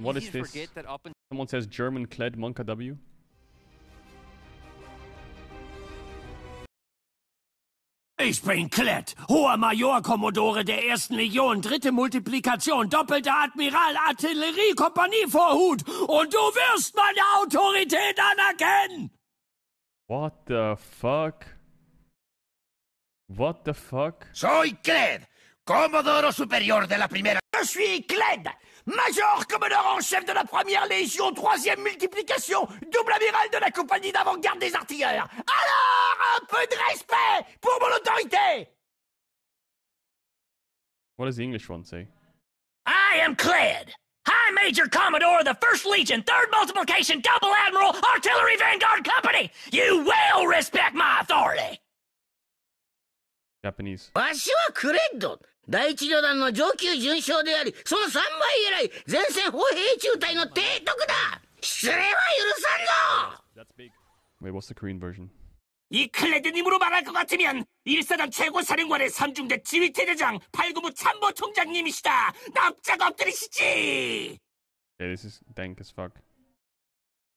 What is this? Someone says German Kled Monka W. Ich bin Klett, hoher Major Kommodore der ersten Legion, dritte Multiplikation, doppelter Admiral, Artilleriekompanie vor Hut. Und du wirst meine Autorität anerkennen! What the fuck? What the fuck? Soy Cled, Comodoro Superior de la Primera. Je suis Kled, Major Commodore en chef de la première Légion, troisième multiplication, double amiral de la compagnie d'avant-garde des artilleurs. Alors, un peu de respect pour mon autorité! What does the English one say? I am Cled, High Major Commodore of the 1st Legion, 3rd Multiplication, Double Admiral, Artillery Vanguard Company! You will respect my! Japanese. わしはクレッド第一旅団の上級准将でありその3倍偉い前線歩兵中隊の提督だ失礼は許さんぞ That's big. Wait, what's the Korean version? 이 클레드님으로 말할 것 같으면 일사단 최고사령관의 삼중대 지휘대대장 팔구부 참모총장님이시다 납작 엎드리시지 Okay, this is dank as fuck.